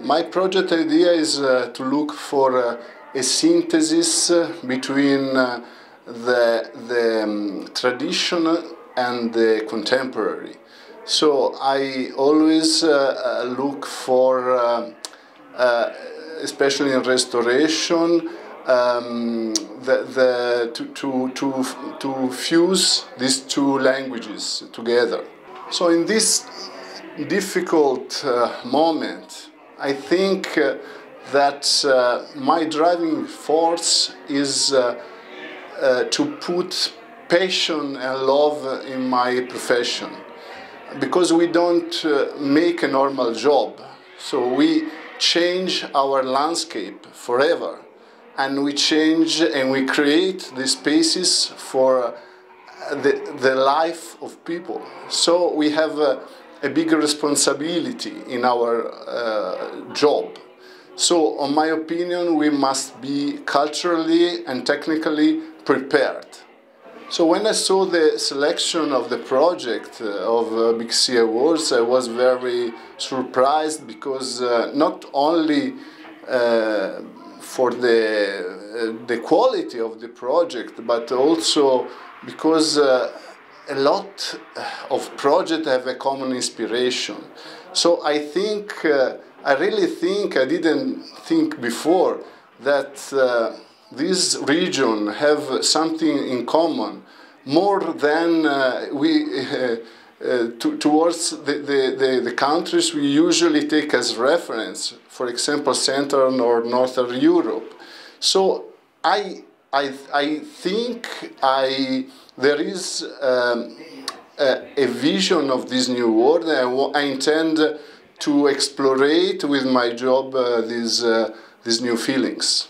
My project idea is uh, to look for uh, a synthesis uh, between uh, the, the um, traditional and the contemporary. So I always uh, uh, look for, especially in restoration, um, the, the, to, to, to, to fuse these two languages together. So in this difficult uh, moment, I think uh, that uh, my driving force is uh, uh, to put passion and love in my profession because we don't uh, make a normal job. So we change our landscape forever and we change and we create the spaces for the, the life of people. So we have a, big responsibility in our uh, job. So, in my opinion, we must be culturally and technically prepared. So when I saw the selection of the project uh, of uh, BIG SEE Awards, I was very surprised because uh, not only uh, for the, uh, the quality of the project, but also because uh, a lot of projects have a common inspiration. So I think, uh, I really think, I didn't think before that uh, this region have something in common more than uh, we uh, to, towards the, the, the, the, countries we usually take as reference, for example, Central or Northern Europe. So I, I, I think I, there is um, a, a, vision of this new world and I, intend to explore it with my job uh, these, uh, these new feelings.